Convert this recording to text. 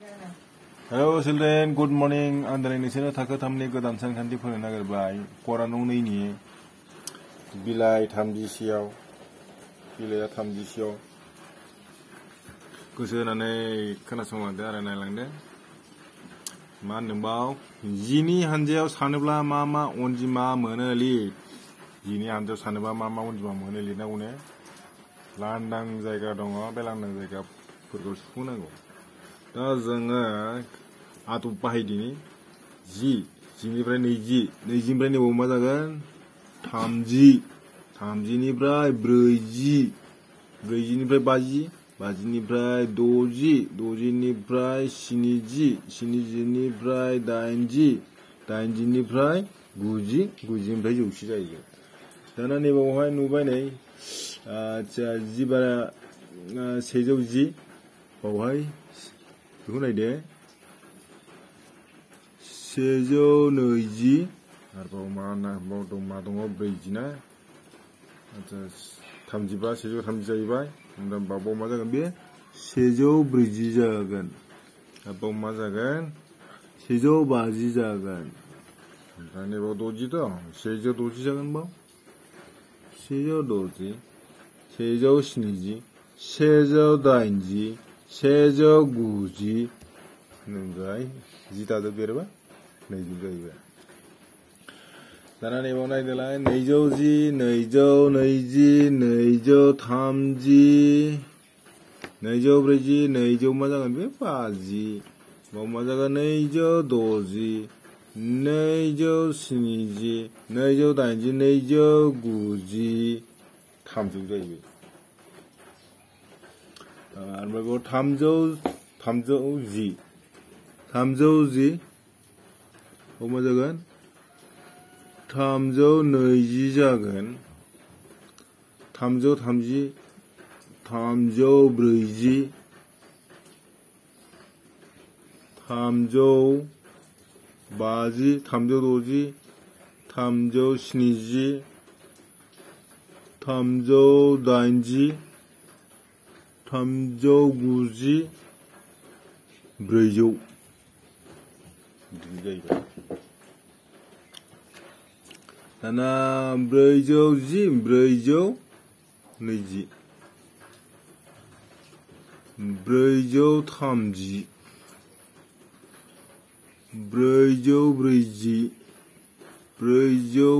Hello children, good morning. आं दिनै नोंसोरनो थाखो थामनि गोदान सानखान्थि फोरोंनो नागिरबाय फरानाव नैनि बिलाइ थामजिसेयाव बिलाइया थामजिसेयाव गोसो होनानै खोनासंलांदो आरो नायलांदो मा होनदोंबाव जिनि हानजायाव सानोब्ला मा मा अनजिमा मोनो लिर जिनि हानजायाव सानोबा मा मा अनजिमा मोनो लिरनांगौनो लांदां जायगा दङ बे लांदां जायगाफोरखौ सुफुंनांगौ जोङो आदब बाहायदिनि जि, जिनिफ्राय नैजि, नैजिनिफ्राय नैबाव मा जागोन? थामजि। थामजिनिफ्राय ब्रैजि। ब्रैजिनिफ्राय बाजि, बाजिनिफ्राय द'जि, द'जिनिफ्राय स्निजि, स्निजिनिफ्राय दाइनजि, दाइनजिनिफ्राय गुजि जि बारा सेजौ जि, बावहाय 누구나 이래. 세조너이지? 아르바오 마나 마동 마동어 브레이지나 아자 담지바 세조 담지자이바 그다음 바보 맞아간 비 세조 브레이지 자간. 아바오 맞아간 세조 바지 자간. 그다음에 뭐 도지도 세조 도지 자간 뭐? 세조 도지. 세조 신이지. 세조 다인지. 세저 구지 능가이 지다도 베르바 네지가이베 나나네 보나이 될라이 네저지 네저 네지 네저 탐지 네저 브레지 네저 마자간 베 바지 뭐 마자가 네저 도지 네저 스니지 네저 단지 네저 구지 탐지가이베 어, 알마고 탐조 탐조지. 탐조지. 얼마 자간 탐조 너이지 자간 탐조 탐지 탐조 브이지. 탐조 마지 탐조 도지. 탐조 신이지. 탐조 단지. थामजौ गुजि ब्रैजौ बिदि जाहैबाय दाना ब्रैजौ जि ब्रैजौ नैजि ब्रैजौ थामजि ब्रैजौ ब्रैजि ब्रैजौ